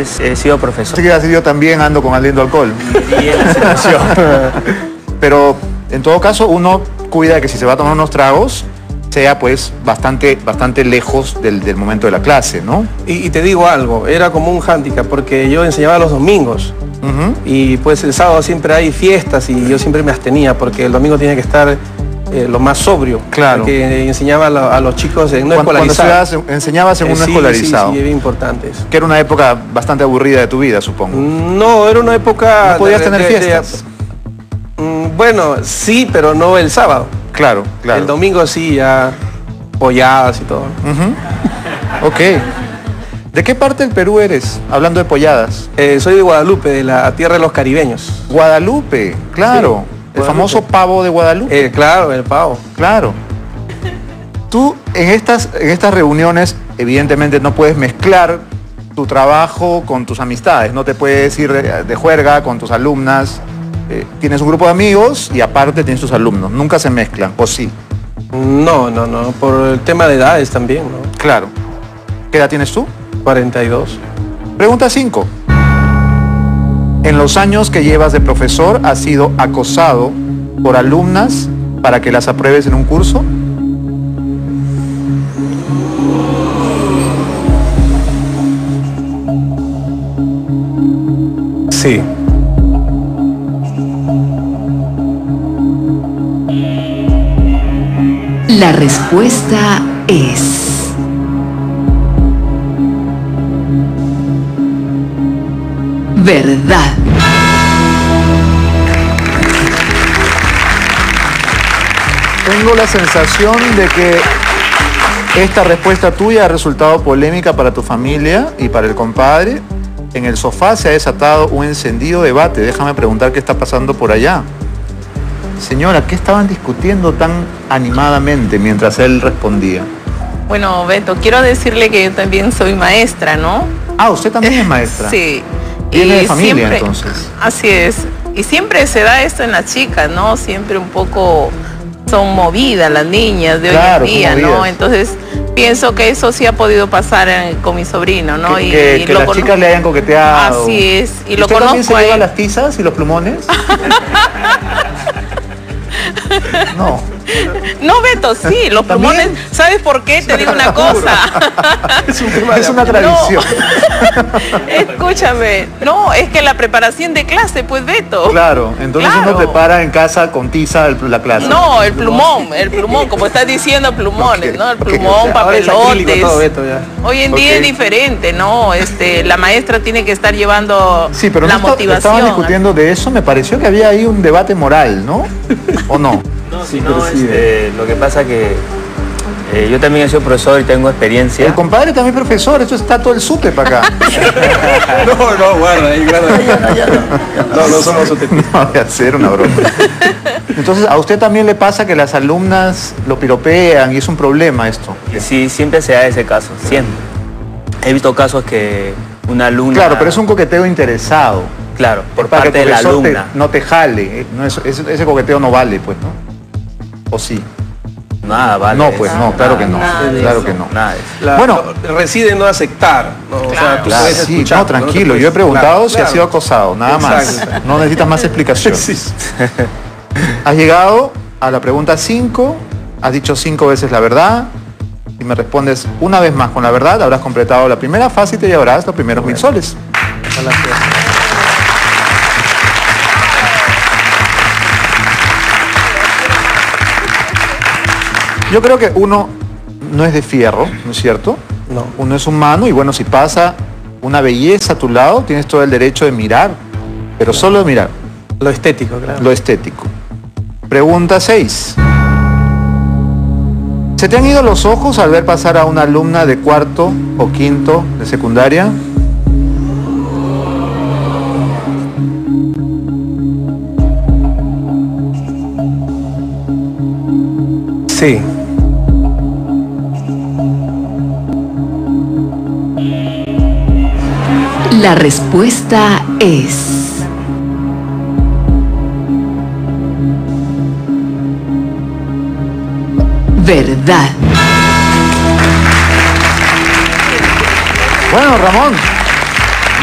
he sido profesor. Así que así yo también ando con aliento alcohol. Y en la situación. Pero en todo caso uno cuida de que si se va a tomar unos tragos sea pues bastante, bastante lejos del, del momento de la clase, ¿no? Y, y te digo algo, era como un hándicap porque yo enseñaba los domingos y pues el sábado siempre hay fiestas y yo siempre me abstenía porque el domingo tiene que estar eh, lo más sobrio. Claro. Que enseñaba a, lo- a los chicos en no Cuando, cuando enseñabas en Eh, sí, escolarizado, Sí, sí, bien importante eso. que era una época bastante aburrida de tu vida, supongo. No, era una época... No podías de- tener de- de- fiestas. Mm, bueno, sí, pero no el sábado. Claro, claro. El domingo sí, ya polladas y todo. Ujú. Ok. ¿De qué parte del Perú eres? Hablando de polladas. Eh, soy de Guadalupe, de la tierra de los caribeños. Guadalupe, claro. Sí, el Guadalupe. famoso pavo de Guadalupe. Eh, claro, el pavo. Claro. Tú en estas, en estas reuniones, evidentemente no puedes mezclar tu trabajo con tus amistades, no te puedes ir de, de juerga con tus alumnas. Eh, tienes un grupo de amigos y aparte tienes tus alumnos. Nunca se mezclan, ¿o sí? No, no, no, por el tema de edades también, ¿no? Claro. ¿Qué edad tienes tú? 42. Pregunta 5. En los años que llevas de profesor, ¿has sido acosado por alumnas para que las apruebes en un curso? Sí. La respuesta es... Verdad. Tengo la sensación de que esta respuesta tuya ha resultado polémica para tu familia y para el compadre. En el sofá se ha desatado un encendido debate. Déjame preguntar qué está pasando por allá. Señora, ¿qué estaban discutiendo tan animadamente mientras él respondía? Bueno, Beto, quiero decirle que yo también soy maestra, ¿no? Ah, usted también es maestra. Sí. Viene de familia, siempre- entonces. Así es. Y siempre se da esto en las chicas, ¿no? Siempre un poco son movidas las niñas de Claro, hoy en día, ¿no? Entonces pienso que eso sí ha podido pasar con mi sobrino, ¿no? Que, Y- que- y que lo las chicas le hayan coqueteado. Así es. Y ¿Y lo usted también se lleva las tizas y los plumones? no. No, Beto, sí, los ¿También? plumones. ¿Sabes por qué? Te digo una cosa. Es un tema de Es una tradición. Escúchame. No, es que la preparación de clase, pues, Beto. Claro, entonces uno Claro. prepara en casa con tiza la clase. No, el plumón, el plumón, como estás diciendo, plumones, ¿no? El plumón, acrílico papelotes. todo, Beto, ya. Hoy en día es diferente, ¿no? Este, la maestra tiene que estar llevando Sí, pero la no motivación. estaban discutiendo de eso, me pareció que había ahí un debate moral, ¿no? ¿O no? No, si no, este, lo que pasa que eh, yo también he sido profesor y tengo experiencia. El compadre también es profesor, esto está todo el supe para acá. No, no, guarda, ahí, guarda. No, no somos No, voy a hacer una broma. Entonces, ¿a usted también le pasa que las alumnas lo piropean y es un problema esto? Sí, siempre se da ese caso, siempre. He visto casos que una alumna... Claro, pero es un coqueteo interesado. Claro, por parte de la te- alumna. no te jale, eh, no, es- ese, ese coqueteo no vale, pues, ¿no? ¿O sí? Nada, vale. no, pues no, claro que no, claro eso. que no. Nada. La- Bueno. lo- reside en no aceptar. ¿no? O sea, Claro. tú Claro, puedes sí, no, tranquilo, puedes- yo he preguntado Claro, si ha sido acosado, nada más. No necesitas más explicación. Sí. Has llegado a la pregunta 5, has dicho cinco veces la verdad. Si me respondes una vez más con la verdad, habrás completado la primera fase y te llevarás los primeros mil soles. Yo creo que uno no es de fierro, ¿no es cierto? No. Uno es humano y bueno, si pasa una belleza a tu lado, tienes todo el derecho de mirar, pero solo de mirar, Lo estético, claro. lo estético. Pregunta 6. ¿Se te han ido los ojos al ver pasar a una alumna de cuarto o quinto de secundaria? Sí. La respuesta es... Verdad. Bueno, Ramón,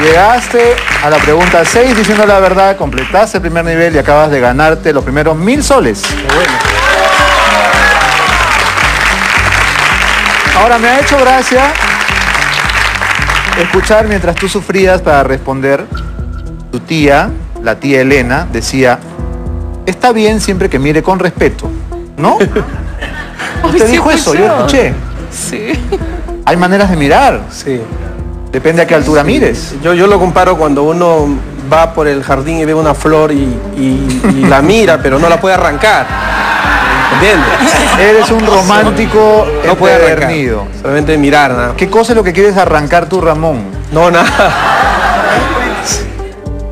Llegaste a la pregunta 6 diciendo la verdad, completaste el primer nivel y acabas de ganarte los primeros mil soles. Ahora me ha hecho gracia escuchar mientras tú sufrías para responder. Tu tía, la tía Elena, decía, está bien siempre que mire con respeto, ¿no? Usted dijo eso, yo escuché. Sí. Hay maneras de mirar, Sí. depende a qué altura mires. Yo, yo lo comparo cuando uno va por el jardín y ve una flor y, y- y la mira, pero no la puede arrancar. ¿Entiendes? Eres un romántico No puede arrancar. empedernido. Solamente mirar, nada. ¿Qué cosa es lo que quieres arrancar tú, Ramón? No, nada.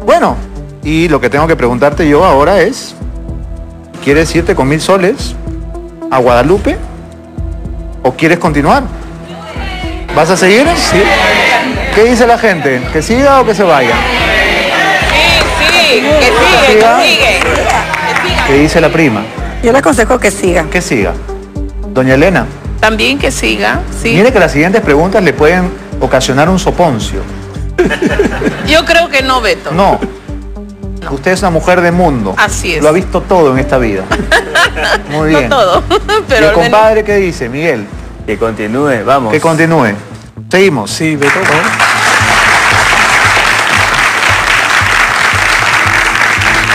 Bueno, y lo que tengo que preguntarte yo ahora es, ¿quieres irte con mil soles a Guadalupe? ¿O quieres continuar? ¿Vas a seguir? Sí. ¿Qué dice la gente? ¿Que siga o que se vaya? Sí, sí, que sigue, Siga. que sigue. ¿Qué dice la prima? Yo le aconsejo que siga. Que siga. Doña Elena, También que siga, sí. mire que las siguientes preguntas le pueden ocasionar un soponcio. Yo creo que no, Beto. No. Usted es una mujer de mundo. Así es. Lo ha visto todo en esta vida. Muy bien. No todo, ¿Y pero el al menos- compadre qué dice, Miguel? Que continúe, vamos. Que continúe. Seguimos. Sí, Beto.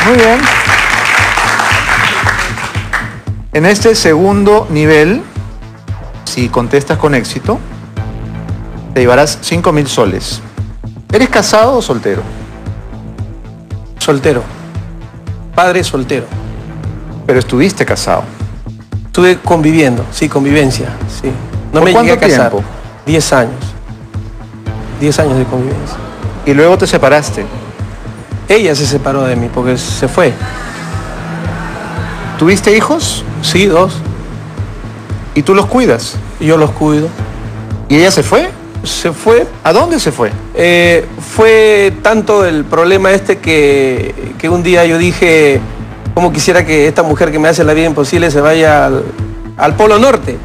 Muy bien. En este segundo nivel, si contestas con éxito, te llevarás 5 mil soles. ¿Eres casado o soltero? Soltero. Padre soltero. Pero estuviste casado. Estuve conviviendo, sí, convivencia, sí. No ¿Por me llegué a casar. tiempo? Diez años. Diez años de convivencia. Y luego te separaste. Ella se separó de mí porque se fue. ¿Tuviste hijos? Sí, dos. ¿Y tú los cuidas? y Yo los cuido. ¿Y ella se fue? Se fue. ¿A dónde se fue? Eh, fue tanto el problema este que, que un día yo dije, como quisiera que esta mujer que me hace la vida imposible se vaya al, al Polo Norte.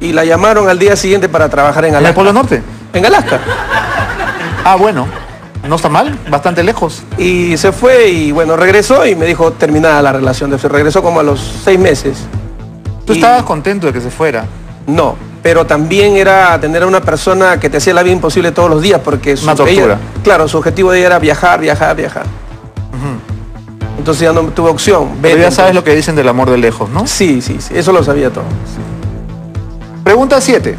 Y la llamaron al día siguiente para trabajar en ¿En Alaska. el Polo Norte? En Alaska. Ah, bueno. No está mal, bastante lejos. Y se fue y bueno, regresó y me dijo terminada la relación. de Regresó como a los seis meses. Tú Y- estabas contento de que se fuera. No, pero también era tener a una persona que te hacía la vida imposible todos los días porque su, Una ella- claro, su objetivo de ella era viajar, viajar, viajar. Entonces ya no tuve opción. Pero Vete, ya sabes entonces. lo que dicen del amor de lejos, ¿no? Sí, sí, sí, eso lo sabía todo. Pregunta 7.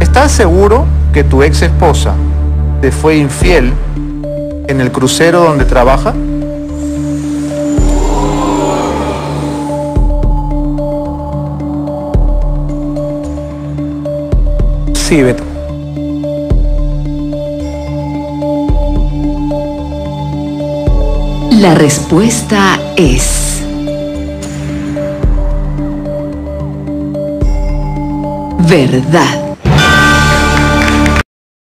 ¿Estás seguro que tu ex esposa te fue infiel en el crucero donde trabaja? Sí, Beto. La respuesta es... Verdad.